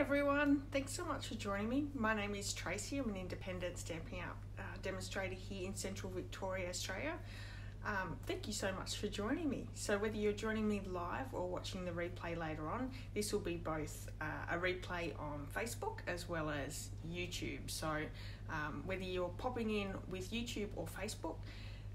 everyone, thanks so much for joining me. My name is Tracy. I'm an independent Stampin' Up uh, demonstrator here in Central Victoria, Australia. Um, thank you so much for joining me. So, whether you're joining me live or watching the replay later on, this will be both uh, a replay on Facebook as well as YouTube. So, um, whether you're popping in with YouTube or Facebook,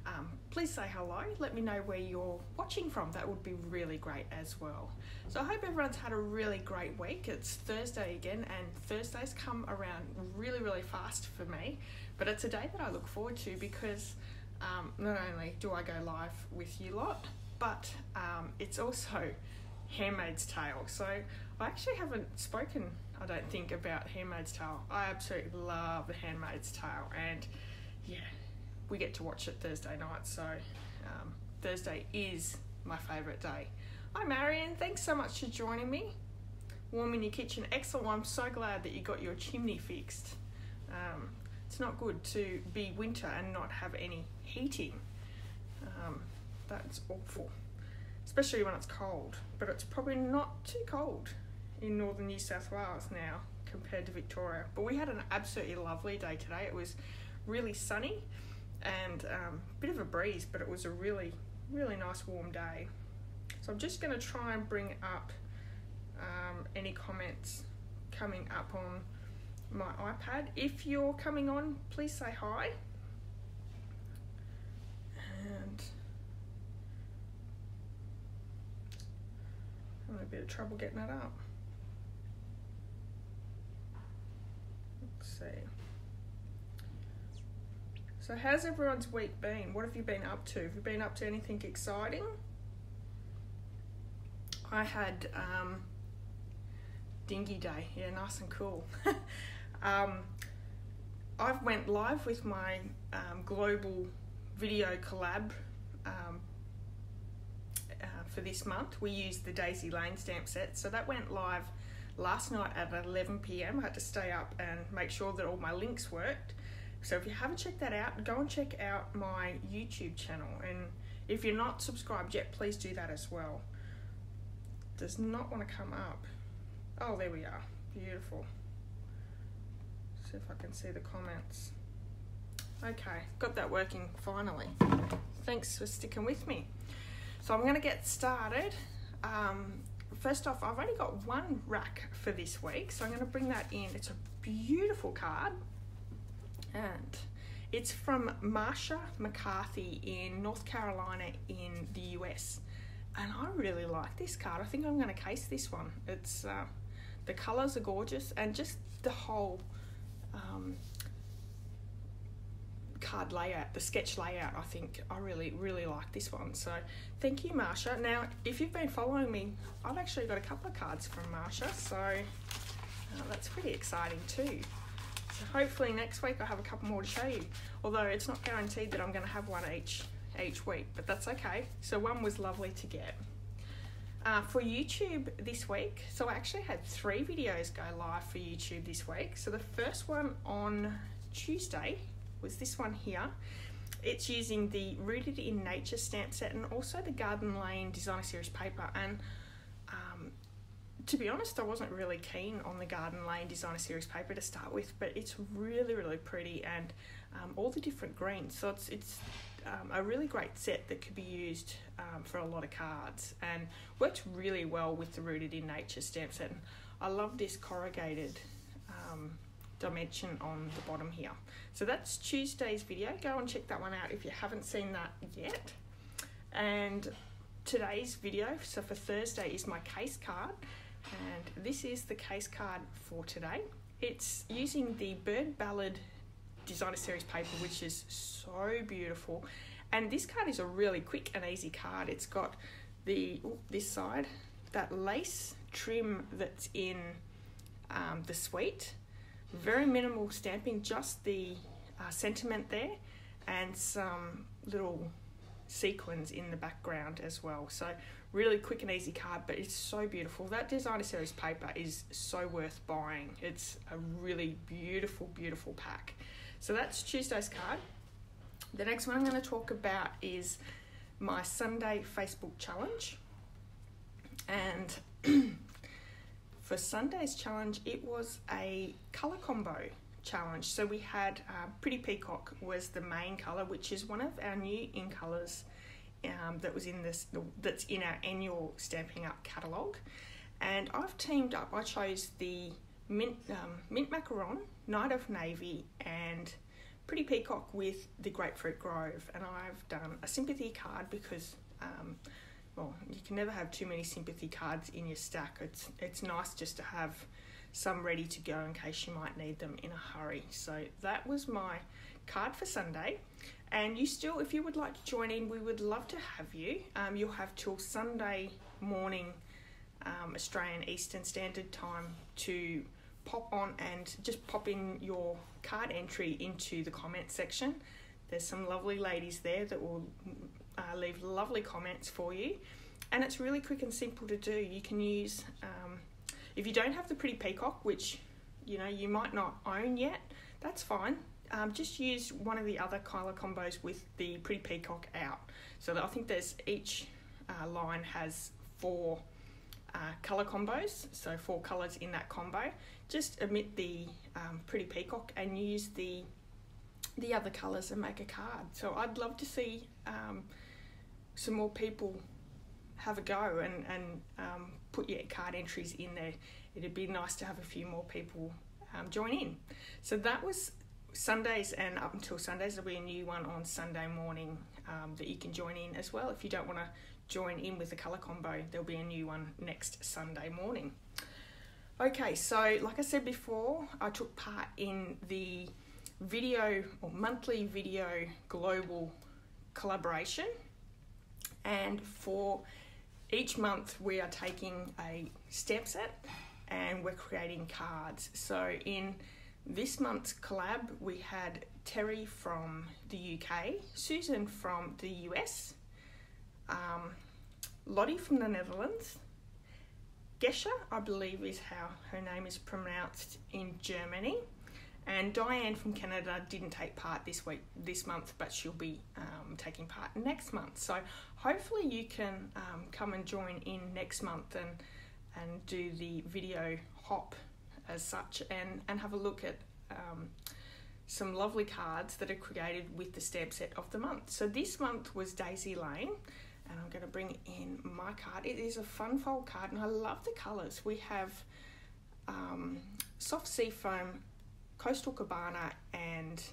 um, please say hello. Let me know where you're watching from. That would be really great as well. So I hope everyone's had a really great week. It's Thursday again, and Thursdays come around really, really fast for me. But it's a day that I look forward to because um, not only do I go live with you lot, but um, it's also Handmaid's Tale. So I actually haven't spoken, I don't think, about Handmaid's Tale. I absolutely love The Handmaid's Tale, and yeah, we get to watch it Thursday night. So um, Thursday is my favourite day. Hi Marion, thanks so much for joining me. Warm in your kitchen, excellent. I'm so glad that you got your chimney fixed. Um, it's not good to be winter and not have any heating. Um, that's awful, especially when it's cold. But it's probably not too cold in northern New South Wales now compared to Victoria. But we had an absolutely lovely day today. It was really sunny and a um, bit of a breeze, but it was a really, really nice warm day. So I'm just going to try and bring up um, any comments coming up on my iPad. If you're coming on, please say hi. And I'm having a bit of trouble getting it up. Let's see. So how's everyone's week been? What have you been up to? Have you been up to anything exciting? I had um, Dinghy Day. Yeah, nice and cool. um, I've went live with my um, global video collab um, uh, for this month. We used the Daisy Lane stamp set, so that went live last night at 11 p.m. I had to stay up and make sure that all my links worked. So if you haven't checked that out, go and check out my YouTube channel. And if you're not subscribed yet, please do that as well does not want to come up. Oh, there we are. Beautiful. See if I can see the comments. Okay, got that working finally. Thanks for sticking with me. So I'm going to get started. Um, first off, I've only got one rack for this week, so I'm going to bring that in. It's a beautiful card, and it's from Marsha McCarthy in North Carolina in the US and I really like this card. I think I'm going to case this one. It's uh, the colours are gorgeous, and just the whole um, card layout, the sketch layout. I think I really really like this one. So thank you, Marsha. Now, if you've been following me, I've actually got a couple of cards from Marsha, so uh, that's pretty exciting too. So hopefully next week I'll have a couple more to show you. Although it's not guaranteed that I'm going to have one each each week, but that's okay. So one was lovely to get. Uh, for YouTube this week, so I actually had three videos go live for YouTube this week. So the first one on Tuesday was this one here. It's using the Rooted in Nature stamp set and also the Garden Lane Designer Series paper. And to be honest, I wasn't really keen on the Garden Lane Designer Series paper to start with, but it's really, really pretty and um, all the different greens. So it's it's um, a really great set that could be used um, for a lot of cards and works really well with the Rooted in Nature stamp set. And I love this corrugated um, dimension on the bottom here. So that's Tuesday's video. Go and check that one out if you haven't seen that yet. And today's video, so for Thursday, is my case card. And this is the case card for today. It's using the Bird Ballad designer series paper, which is so beautiful. And this card is a really quick and easy card. It's got the this side, that lace trim that's in um, the suite. Very minimal stamping, just the uh, sentiment there, and some little sequins in the background as well. So really quick and easy card, but it's so beautiful. That designer series paper is so worth buying. It's a really beautiful, beautiful pack. So that's Tuesday's card. The next one I'm going to talk about is my Sunday Facebook challenge. And for Sunday's challenge, it was a colour combo challenge. So we had uh, Pretty Peacock was the main colour, which is one of our new in colours um, that was in this that's in our annual Stampin' Up catalogue. And I've teamed up. I chose the mint um, mint macaron, Night of Navy, and Pretty Peacock with the Grapefruit Grove. And I've done a sympathy card because. Um, well, you can never have too many sympathy cards in your stack. It's it's nice just to have some ready to go in case you might need them in a hurry. So that was my card for Sunday. And you still, if you would like to join in, we would love to have you. Um, you'll have till Sunday morning, um, Australian Eastern Standard Time, to pop on and just pop in your card entry into the comment section. There's some lovely ladies there that will uh, leave lovely comments for you. And it's really quick and simple to do. You can use, um, if you don't have the Pretty Peacock, which you know you might not own yet, that's fine. Um, just use one of the other colour combos with the Pretty Peacock out. So I think there's each uh, line has four uh, colour combos, so four colours in that combo. Just omit the um, Pretty Peacock and use the the other colours and make a card. So I'd love to see um, some more people have a go and, and um, put your card entries in there. It'd be nice to have a few more people um, join in. So that was Sundays and up until Sundays. There'll be a new one on Sunday morning um, that you can join in as well. If you don't want to join in with the colour combo, there'll be a new one next Sunday morning. Okay, so like I said before, I took part in the video or monthly video global collaboration, and for each month we are taking a stamp set and we're creating cards. So in this month's collab, we had Terry from the UK, Susan from the US, um, Lottie from the Netherlands, Gesha, I believe is how her name is pronounced in Germany, and Diane from Canada didn't take part this week, this month, but she'll be um, taking part next month. So hopefully you can um, come and join in next month and and do the video hop as such and, and have a look at um, some lovely cards that are created with the stamp set of the month. So this month was Daisy Lane and I'm going to bring in my card. It is a fun fold card and I love the colours. We have um, soft sea foam, coastal cabana and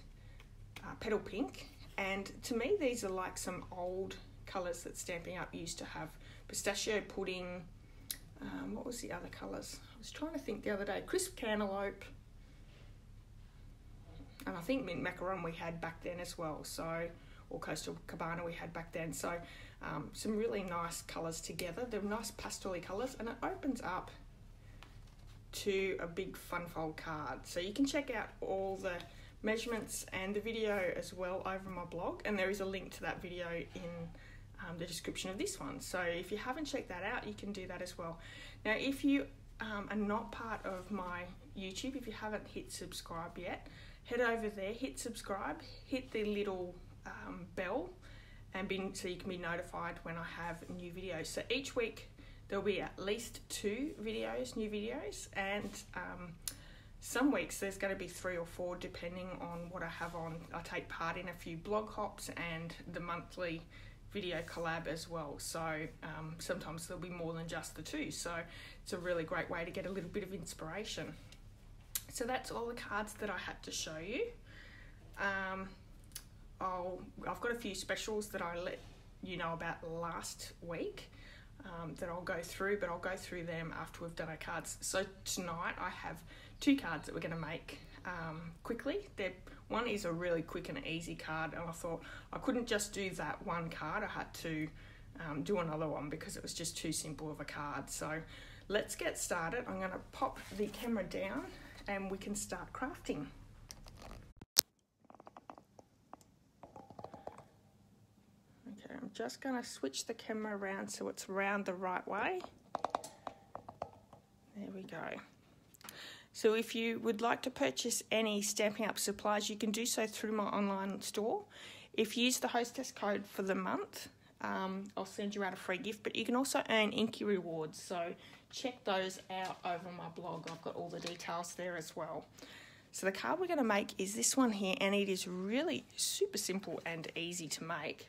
uh, petal pink and to me these are like some old colours that Stampin' Up used to have. Pistachio pudding, um, what was the other colours? I was trying to think the other day. Crisp cantaloupe. And I think mint macaron we had back then as well. So, or coastal cabana we had back then. So, um, some really nice colours together. They're nice pastel colours, and it opens up to a big fun fold card. So you can check out all the measurements and the video as well over my blog, and there is a link to that video in um, the description of this one. So if you haven't checked that out, you can do that as well. Now, if you um, are not part of my YouTube, if you haven't hit subscribe yet, head over there, hit subscribe, hit the little um, bell, and be, so you can be notified when I have new videos. So each week there'll be at least two videos, new videos, and um, some weeks there's going to be three or four depending on what I have on. I take part in a few blog hops and the monthly video collab as well. So um, sometimes there'll be more than just the two. So it's a really great way to get a little bit of inspiration. So that's all the cards that I had to show you. Um, I'll, I've got a few specials that I let you know about last week um, that I'll go through, but I'll go through them after we've done our cards. So tonight I have two cards that we're going to make um, quickly. They're one is a really quick and easy card, and I thought I couldn't just do that one card. I had to um, do another one because it was just too simple of a card. So let's get started. I'm going to pop the camera down and we can start crafting. Okay, I'm just going to switch the camera around so it's round the right way. There we go. So if you would like to purchase any Stamping Up supplies, you can do so through my online store. If you use the hostess code for the month, um, I'll send you out a free gift, but you can also earn Inky rewards. So check those out over my blog. I've got all the details there as well. So the card we're going to make is this one here, and it is really super simple and easy to make.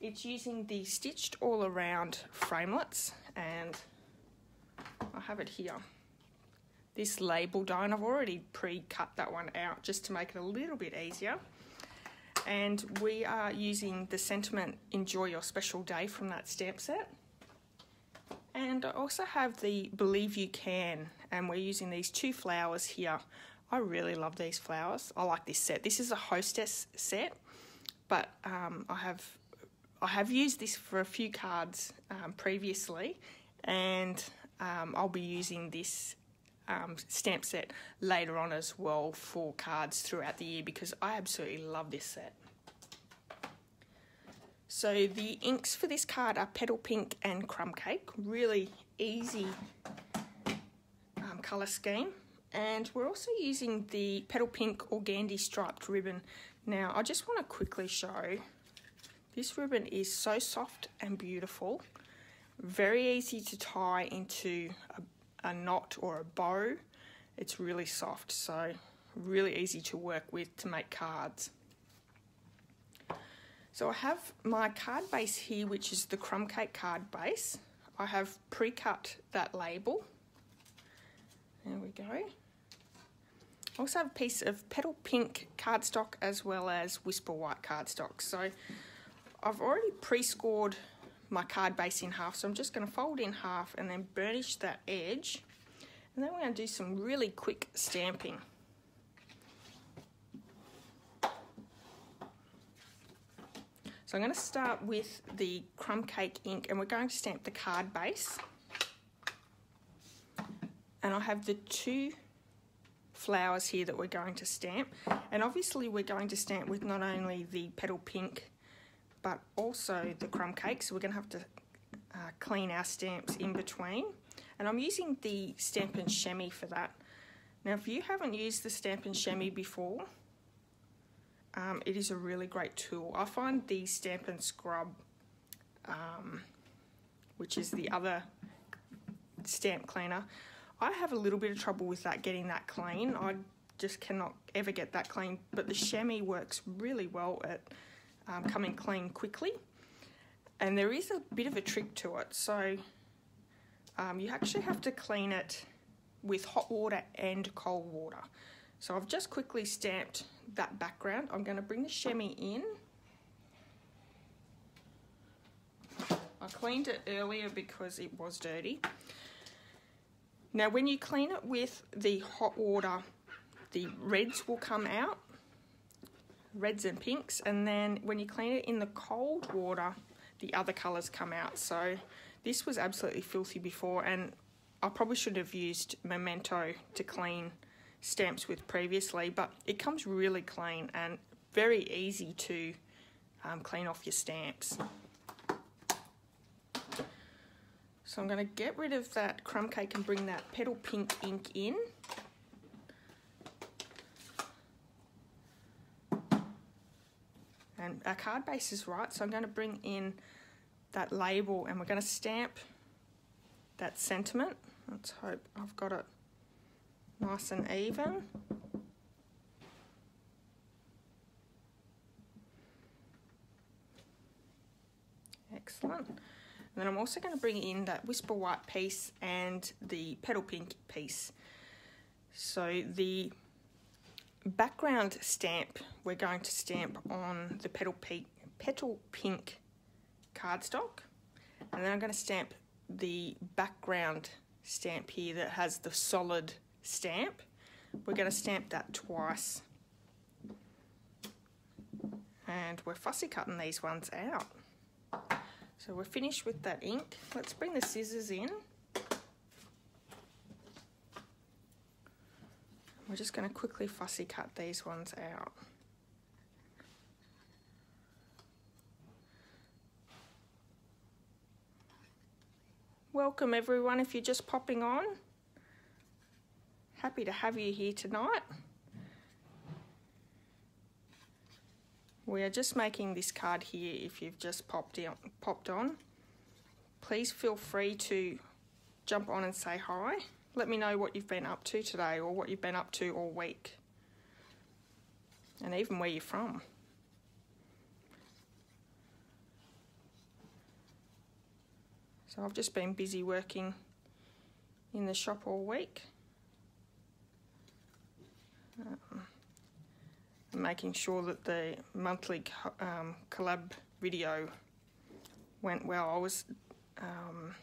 It's using the stitched all around framelits, and I have it here. This label and I've already pre-cut that one out just to make it a little bit easier. And we are using the sentiment enjoy your special day from that stamp set. And I also have the believe you can and we're using these two flowers here. I really love these flowers. I like this set. This is a hostess set but um, I have I have used this for a few cards um, previously and um, I'll be using this um, stamp set later on as well for cards throughout the year because I absolutely love this set. So the inks for this card are Petal Pink and Crumb Cake. Really easy um, colour scheme. And we're also using the Petal Pink Organdy striped ribbon. Now I just want to quickly show this ribbon is so soft and beautiful. Very easy to tie into a a knot or a bow. It's really soft, so really easy to work with to make cards. So I have my card base here, which is the crumb cake card base. I have pre-cut that label. There we go. I also have a piece of petal pink cardstock as well as whisper white cardstock. So I've already pre-scored my card base in half. So I'm just going to fold in half and then burnish that edge. And then we're going to do some really quick stamping. So I'm going to start with the crumb cake ink and we're going to stamp the card base. And I have the two flowers here that we're going to stamp. And obviously we're going to stamp with not only the petal pink but also the crumb cake. So we're going to have to uh, clean our stamps in between. And I'm using the Stampin' Chamois for that. Now, if you haven't used the Stampin' Chamois before, um, it is a really great tool. I find the Stampin' Scrub, um, which is the other stamp cleaner, I have a little bit of trouble with that, getting that clean. I just cannot ever get that clean, but the chamois works really well at um, coming clean quickly. And there is a bit of a trick to it. So um, you actually have to clean it with hot water and cold water. So I've just quickly stamped that background. I'm going to bring the chamois in. I cleaned it earlier because it was dirty. Now when you clean it with the hot water, the reds will come out reds and pinks and then when you clean it in the cold water the other colours come out so this was absolutely filthy before and I probably should have used Memento to clean stamps with previously but it comes really clean and very easy to um, clean off your stamps. So I'm going to get rid of that crumb cake and bring that petal pink ink in. And our card base is right so I'm going to bring in that label and we're going to stamp that sentiment. Let's hope I've got it nice and even. Excellent. And then I'm also going to bring in that whisper white piece and the petal pink piece. So the background stamp we're going to stamp on the petal pink, petal pink cardstock and then I'm going to stamp the background stamp here that has the solid stamp. We're going to stamp that twice and we're fussy cutting these ones out. So we're finished with that ink. Let's bring the scissors in. We're just going to quickly fussy cut these ones out. Welcome everyone if you're just popping on. Happy to have you here tonight. We are just making this card here if you've just popped, in, popped on. Please feel free to jump on and say hi. Let me know what you've been up to today or what you've been up to all week. And even where you're from. So I've just been busy working in the shop all week. Um, making sure that the monthly um, collab video went well. I was um,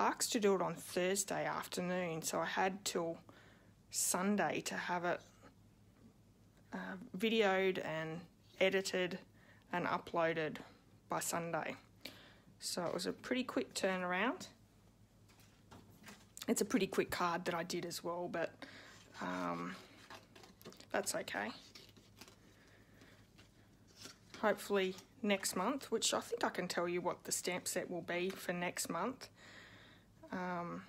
asked to do it on Thursday afternoon, so I had till Sunday to have it uh, videoed and edited and uploaded by Sunday. So it was a pretty quick turnaround. It's a pretty quick card that I did as well, but um, that's okay. Hopefully next month, which I think I can tell you what the stamp set will be for next month. Um,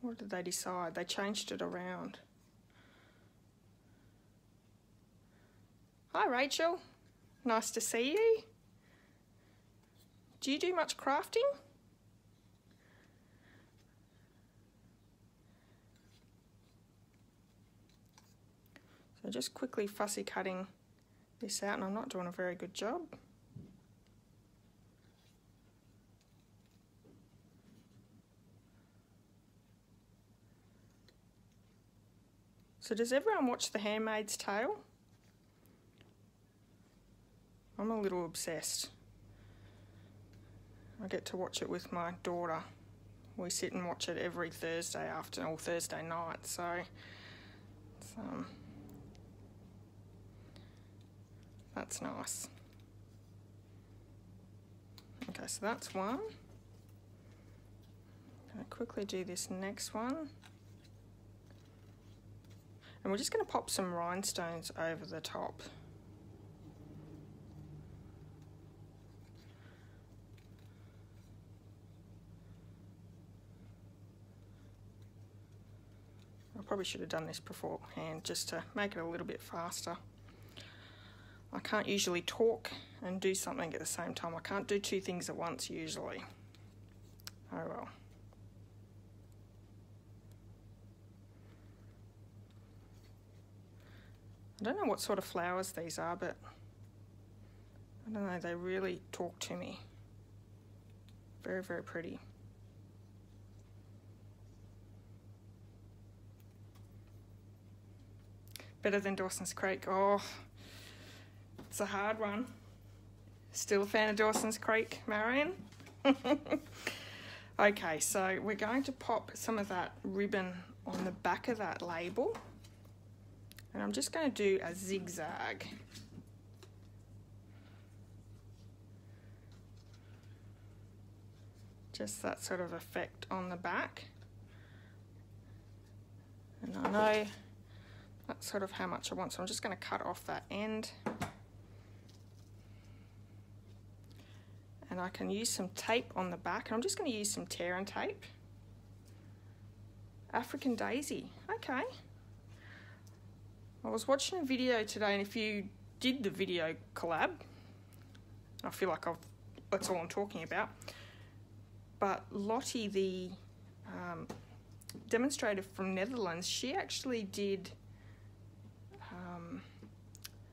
what did they decide? They changed it around. Hi Rachel, nice to see you. Do you do much crafting? So just quickly fussy cutting this out and I'm not doing a very good job. So does everyone watch The Handmaid's Tale? I'm a little obsessed. I get to watch it with my daughter. We sit and watch it every Thursday afternoon or Thursday night, so um, that's nice. Okay, so that's one. I'm going to quickly do this next one. And we're just going to pop some rhinestones over the top. I probably should have done this beforehand just to make it a little bit faster. I can't usually talk and do something at the same time. I can't do two things at once usually. Oh well. I don't know what sort of flowers these are, but I don't know, they really talk to me. Very, very pretty. Better than Dawson's Creek. Oh, it's a hard one. Still a fan of Dawson's Creek, Marion? okay, so we're going to pop some of that ribbon on the back of that label. And I'm just going to do a zigzag. Just that sort of effect on the back. And I know that's sort of how much I want, so I'm just going to cut off that end. and I can use some tape on the back and I'm just going to use some tear and tape. African daisy, okay. I was watching a video today and if you did the video collab, I feel like I've, that's all I'm talking about, but Lottie, the um, demonstrator from Netherlands, she actually did um,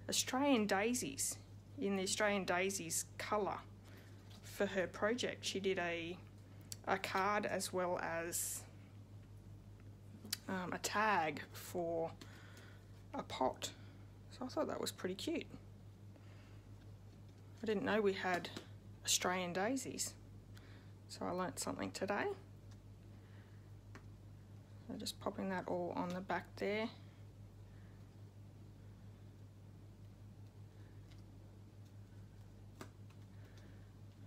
Australian daisies in the Australian daisies colour for her project. She did a, a card as well as um, a tag for a pot. So I thought that was pretty cute. I didn't know we had Australian daisies. So I learnt something today. So just popping that all on the back there.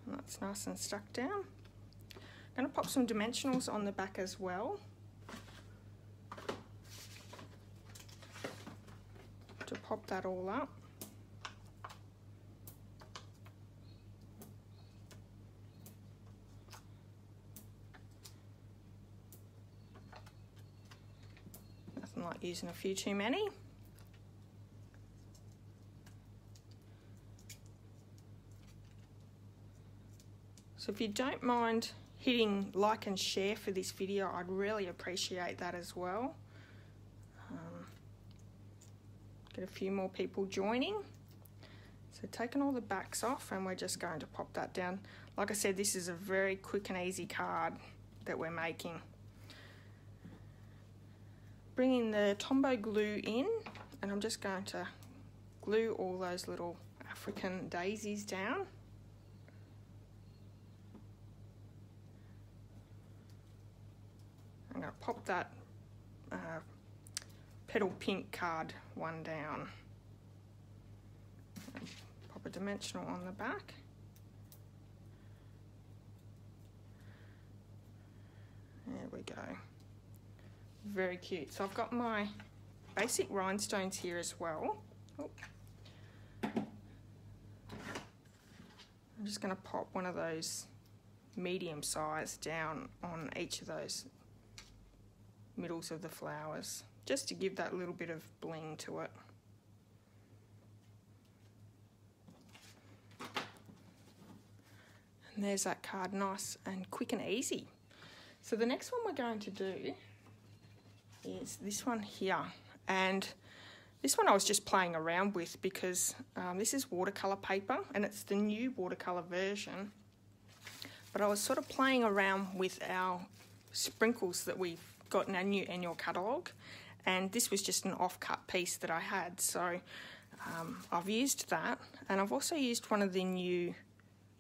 And that's nice and stuck down. I'm going to pop some dimensionals on the back as well. that all up. Nothing like using a few too many. So if you don't mind hitting like and share for this video, I'd really appreciate that as well. Get a few more people joining. So taking all the backs off and we're just going to pop that down. Like I said, this is a very quick and easy card that we're making. Bringing the Tombow glue in and I'm just going to glue all those little African daisies down. I'm going to pop that uh, petal pink card one down. Pop a dimensional on the back. There we go. Very cute. So I've got my basic rhinestones here as well. Oh. I'm just going to pop one of those medium size down on each of those middles of the flowers just to give that little bit of bling to it. And there's that card, nice and quick and easy. So the next one we're going to do is this one here. And this one I was just playing around with because um, this is watercolour paper and it's the new watercolour version. But I was sort of playing around with our sprinkles that we've got in our new annual catalogue and this was just an off-cut piece that I had. So um, I've used that. And I've also used one of the new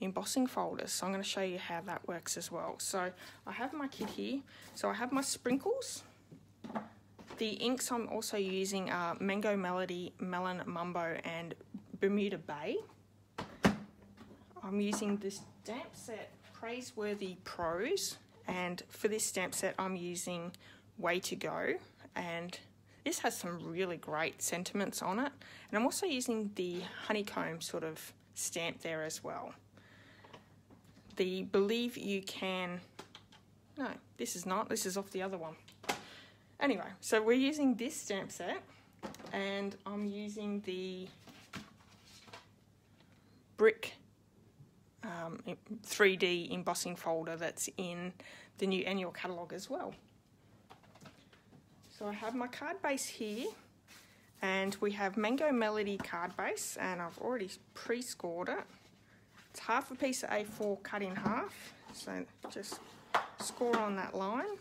embossing folders. So I'm going to show you how that works as well. So I have my kit here. So I have my sprinkles. The inks I'm also using are Mango Melody, Melon Mumbo and Bermuda Bay. I'm using this stamp set Praiseworthy Prose and for this stamp set I'm using Way to Go and this has some really great sentiments on it and I'm also using the honeycomb sort of stamp there as well. The Believe You Can, no this is not, this is off the other one. Anyway, so we're using this stamp set and I'm using the brick um, 3D embossing folder that's in the new annual catalogue as well. So I have my card base here and we have Mango Melody card base and I've already pre-scored it. It's half a piece of A4 cut in half, so just score on that line.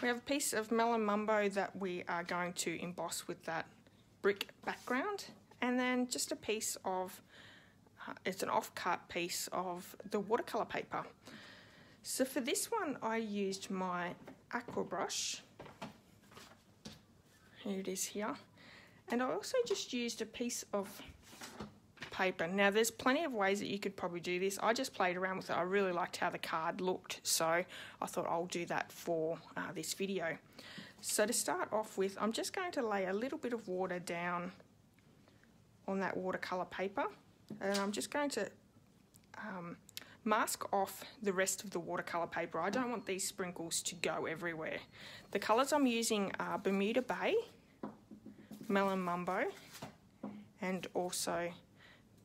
We have a piece of Melon Mumbo that we are going to emboss with that brick background and then just a piece of uh, it's an off-cut piece of the watercolor paper. So for this one, I used my aqua brush. Here it is here. And I also just used a piece of paper. Now there's plenty of ways that you could probably do this. I just played around with it. I really liked how the card looked. So I thought I'll do that for uh, this video. So to start off with, I'm just going to lay a little bit of water down on that watercolour paper and I'm just going to um, mask off the rest of the watercolour paper. I don't want these sprinkles to go everywhere. The colours I'm using are Bermuda Bay, Melon Mumbo, and also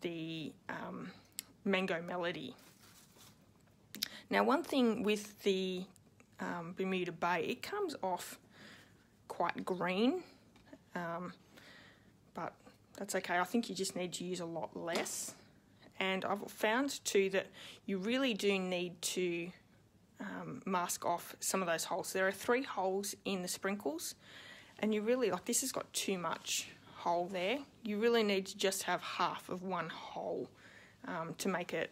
the um, Mango Melody. Now one thing with the um, Bermuda Bay, it comes off quite green, um, but that's okay. I think you just need to use a lot less. And I've found too that you really do need to um, mask off some of those holes. There are three holes in the sprinkles and you really, like this has got too much hole there. You really need to just have half of one hole um, to make it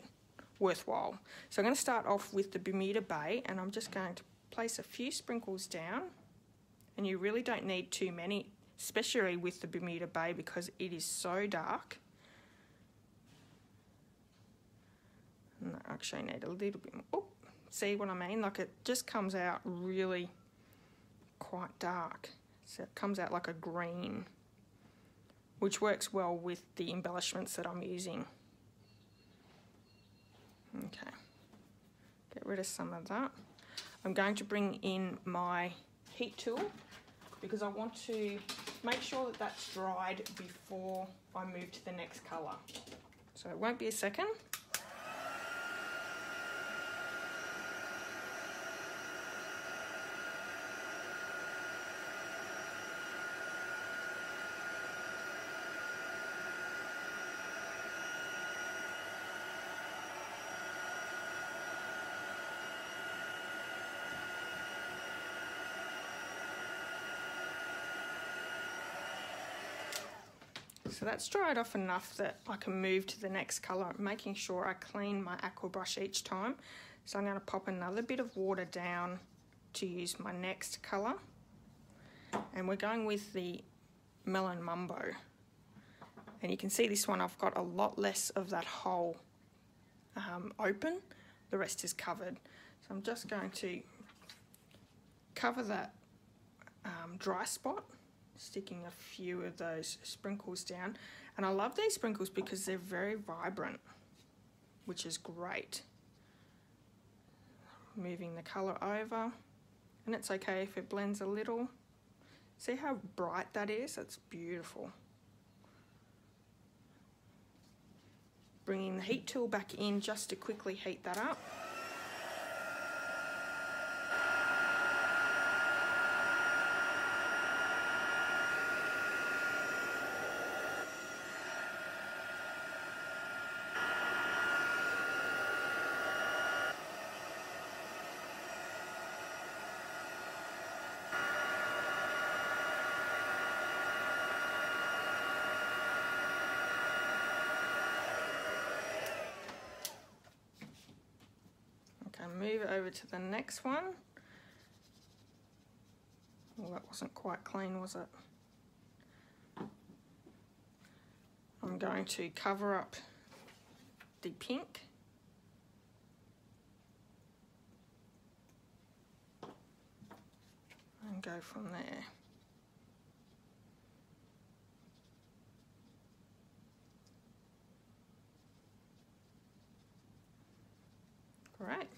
worthwhile. So I'm going to start off with the Bermuda Bay and I'm just going to place a few sprinkles down and you really don't need too many especially with the Bermuda Bay because it is so dark. And I actually need a little bit more. Oh, see what I mean? Like it just comes out really quite dark. So it comes out like a green, which works well with the embellishments that I'm using. Okay, get rid of some of that. I'm going to bring in my heat tool because I want to make sure that that's dried before I move to the next colour. So it won't be a second. So that's dried off enough that I can move to the next colour, making sure I clean my aqua brush each time. So I'm going to pop another bit of water down to use my next colour. And we're going with the Melon Mumbo. And you can see this one, I've got a lot less of that hole um, open. The rest is covered. So I'm just going to cover that um, dry spot, sticking a few of those sprinkles down. And I love these sprinkles because they're very vibrant, which is great. Moving the colour over, and it's okay if it blends a little. See how bright that is? That's beautiful. Bringing the heat tool back in just to quickly heat that up. Move it over to the next one. Well, that wasn't quite clean, was it? I'm going to cover up the pink. And go from there. Right.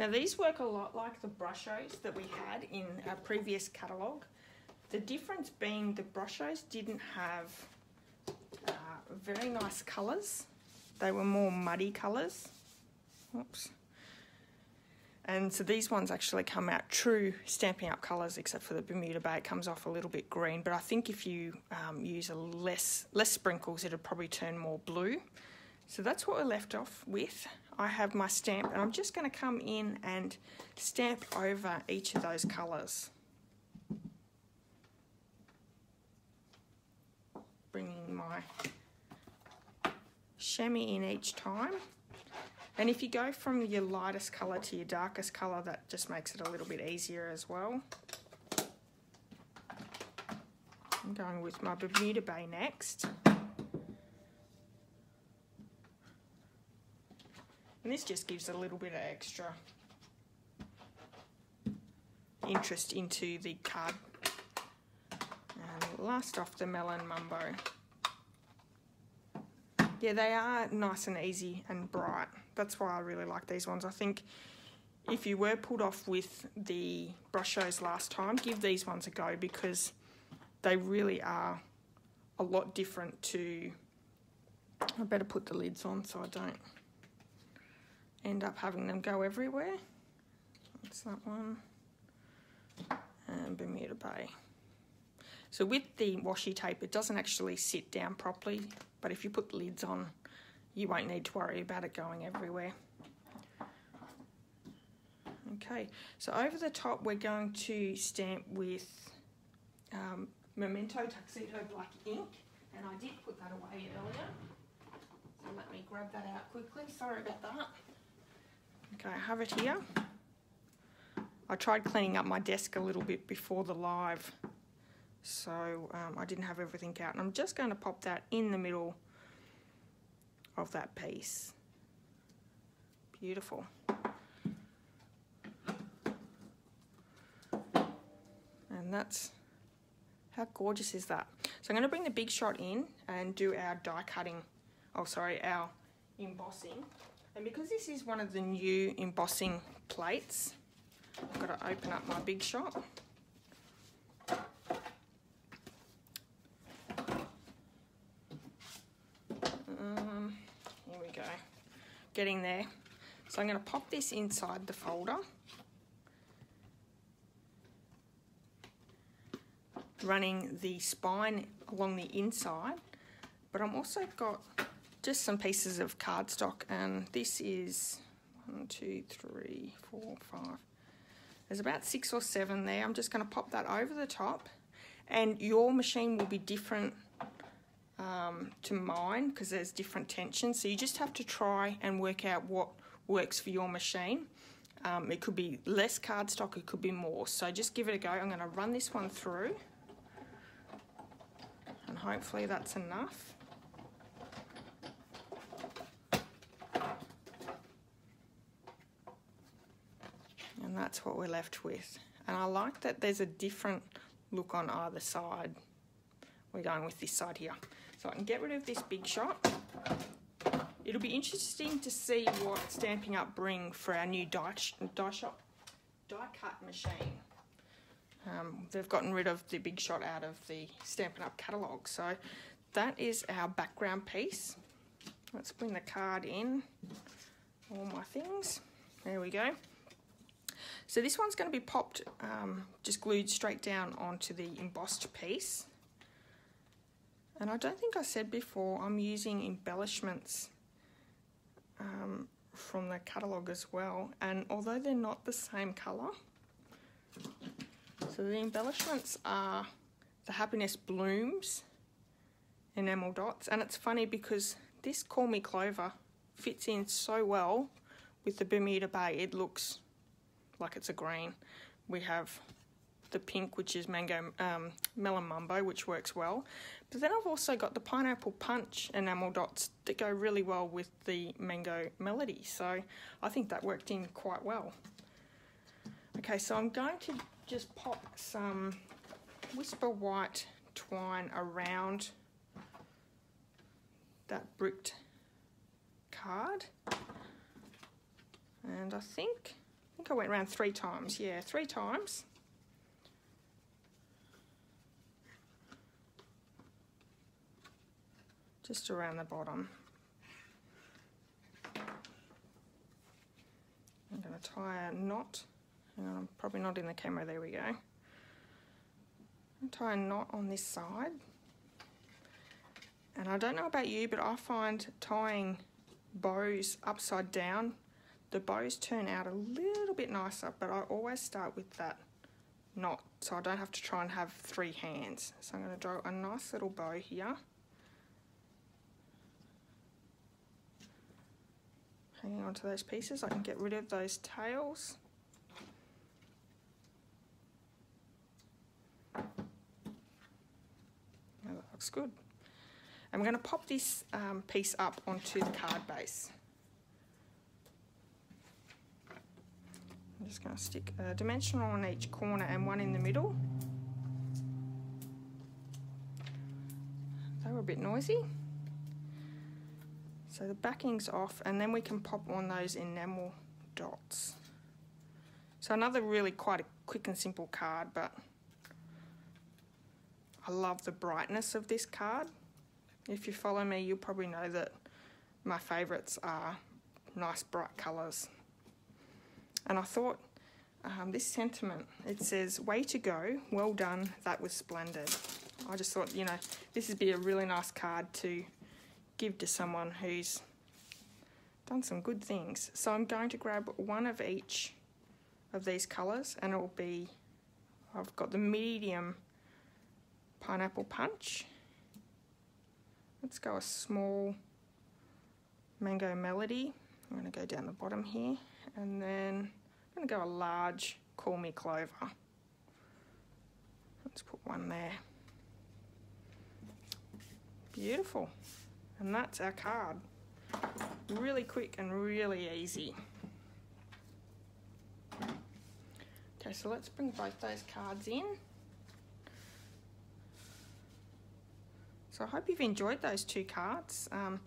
Now these work a lot like the brushos that we had in our previous catalogue. The difference being the brushos didn't have uh, very nice colours. They were more muddy colours. Oops. And so these ones actually come out true Stampin' Up colours except for the Bermuda Bay. It comes off a little bit green, but I think if you um, use a less, less sprinkles, it'll probably turn more blue. So that's what we're left off with. I have my stamp and I'm just going to come in and stamp over each of those colours. Bringing my chamois in each time. And if you go from your lightest colour to your darkest colour, that just makes it a little bit easier as well. I'm going with my Bermuda Bay next. And this just gives a little bit of extra interest into the card. And last off the Melon Mumbo. Yeah, they are nice and easy and bright. That's why I really like these ones. I think if you were pulled off with the brushos last time, give these ones a go because they really are a lot different to... I better put the lids on so I don't end up having them go everywhere. That's that one. And Bermuda Bay. So with the washi tape, it doesn't actually sit down properly, but if you put the lids on, you won't need to worry about it going everywhere. Okay, so over the top, we're going to stamp with um, Memento Tuxedo Black ink, and I did put that away earlier. So let me grab that out quickly. Sorry about that. Okay, I have it here. I tried cleaning up my desk a little bit before the live, so um, I didn't have everything out. And I'm just going to pop that in the middle of that piece. Beautiful. And that's, how gorgeous is that? So I'm going to bring the big shot in and do our die cutting, oh sorry, our embossing. And because this is one of the new embossing plates, I've got to open up my big shot. Um, here we go, getting there. So I'm going to pop this inside the folder. running the spine along the inside but I'm also got just some pieces of cardstock and this is one, two, three, four, five. There's about six or seven there. I'm just going to pop that over the top and your machine will be different um, to mine because there's different tensions. So you just have to try and work out what works for your machine. Um, it could be less cardstock, it could be more. So just give it a go. I'm going to run this one through and hopefully that's enough. And that's what we're left with. And I like that there's a different look on either side. We're going with this side here. So I can get rid of this big shot. It'll be interesting to see what Stampin' Up bring for our new die, die shop die cut machine. Um, they've gotten rid of the big shot out of the Stampin' Up catalogue. So that is our background piece. Let's bring the card in. All my things. There we go. So this one's going to be popped, um, just glued straight down onto the embossed piece. And I don't think I said before, I'm using embellishments um, from the catalogue as well. And although they're not the same colour, so the embellishments are the Happiness Blooms enamel dots. And it's funny because this Call Me Clover fits in so well with the Bermuda Bay. It looks like it's a green. We have the pink, which is mango um, melon mambo, which works well. But then I've also got the pineapple punch enamel dots that go really well with the mango melody. So I think that worked in quite well. Okay, so I'm going to just pop some Whisper White twine around that bricked card. And I think think I went around three times. Yeah, three times. Just around the bottom. I'm going to tie a knot. I'm probably not in the camera. There we go. tie a knot on this side. And I don't know about you, but I find tying bows upside down the bows turn out a little bit nicer, but I always start with that knot so I don't have to try and have three hands. So I'm going to draw a nice little bow here. Hanging on to those pieces, I can get rid of those tails. Now that looks good. We're going to pop this um, piece up onto the card base. I'm just going to stick a dimensional on each corner and one in the middle. They were a bit noisy. So the backing's off and then we can pop on those enamel dots. So another really quite a quick and simple card, but I love the brightness of this card. If you follow me, you'll probably know that my favourites are nice bright colours. And I thought um, this sentiment, it says, way to go, well done, that was splendid. I just thought, you know, this would be a really nice card to give to someone who's done some good things. So I'm going to grab one of each of these colours and it will be, I've got the medium pineapple punch. Let's go a small mango melody. I'm going to go down the bottom here and then I'm going to go a large Call Me Clover. Let's put one there. Beautiful. And that's our card. Really quick and really easy. Okay, so let's bring both those cards in. So I hope you've enjoyed those two cards. Um,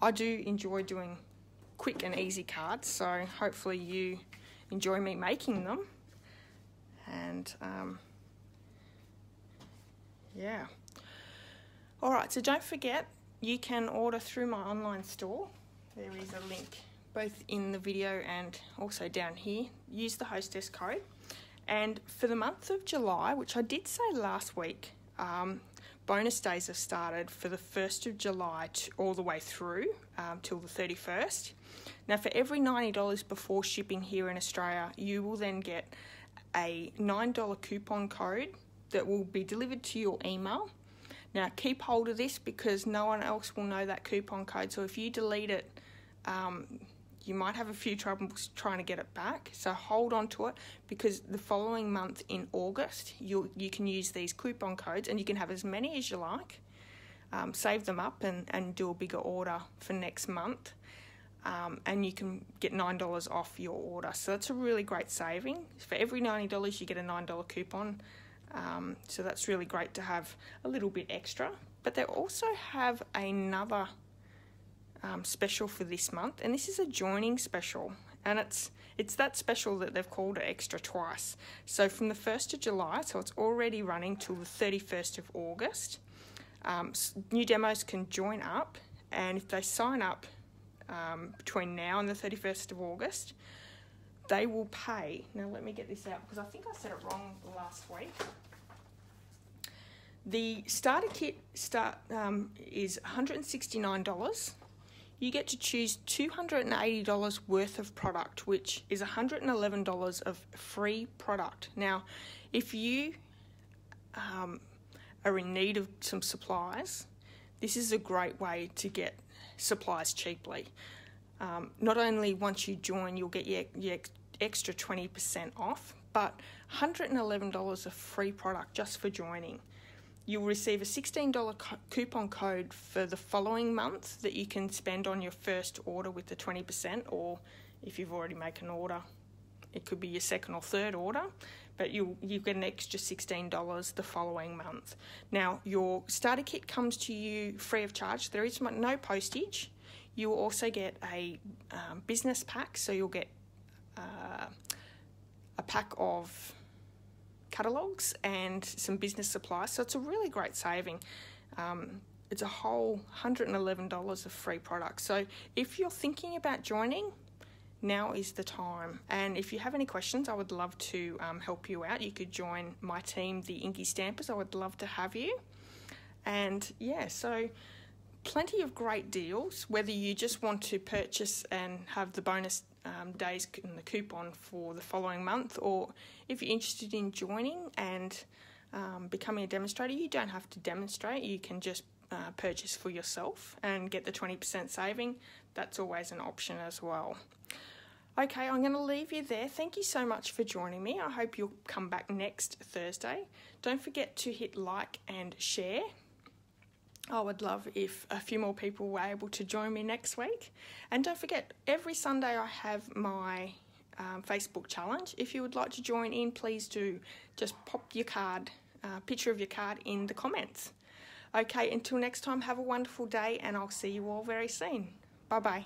I do enjoy doing quick and easy cards, so hopefully you enjoy me making them. And um, yeah. Alright, so don't forget you can order through my online store. There is a link both in the video and also down here. Use the hostess code And for the month of July, which I did say last week, um, bonus days have started for the 1st of July all the way through um, till the 31st. Now, for every $90 before shipping here in Australia, you will then get a $9 coupon code that will be delivered to your email. Now, keep hold of this because no one else will know that coupon code. So, if you delete it, um, you might have a few troubles trying to get it back. So hold on to it because the following month in August, you you can use these coupon codes and you can have as many as you like. Um, save them up and, and do a bigger order for next month. Um, and you can get $9 off your order. So that's a really great saving. For every $90, you get a $9 coupon. Um, so that's really great to have a little bit extra. But they also have another um, special for this month, and this is a joining special, and it's it's that special that they've called it extra twice. So from the first of July, so it's already running till the thirty first of August. Um, new demos can join up, and if they sign up um, between now and the thirty first of August, they will pay. Now let me get this out because I think I said it wrong last week. The starter kit start um, is $169 you get to choose $280 worth of product, which is $111 of free product. Now, if you um, are in need of some supplies, this is a great way to get supplies cheaply. Um, not only once you join, you'll get your, your extra 20% off, but $111 of free product just for joining you'll receive a $16 co- coupon code for the following month that you can spend on your first order with the 20%, or if you've already made an order, it could be your second or third order, but you you get an extra $16 the following month. Now, your starter kit comes to you free of charge. There is no postage. You will also get a um, business pack, so you'll get uh, a pack of catalogues and some business supplies. So it's a really great saving. Um, it's a whole $111 of free products. So if you're thinking about joining, now is the time. And if you have any questions, I would love to um, help you out. You could join my team, the Inky Stampers. I would love to have you. And yeah, so plenty of great deals, whether you just want to purchase and have the bonus um, days in the coupon for the following month, or if you're interested in joining and um, becoming a demonstrator, you don't have to demonstrate, you can just uh, purchase for yourself and get the 20% saving. That's always an option as well. Okay, I'm going to leave you there. Thank you so much for joining me. I hope you'll come back next Thursday. Don't forget to hit like and share I would love if a few more people were able to join me next week. And don't forget, every Sunday I have my um, Facebook challenge. If you would like to join in, please do. Just pop your card, uh, picture of your card in the comments. Okay, until next time, have a wonderful day, and I'll see you all very soon. Bye bye.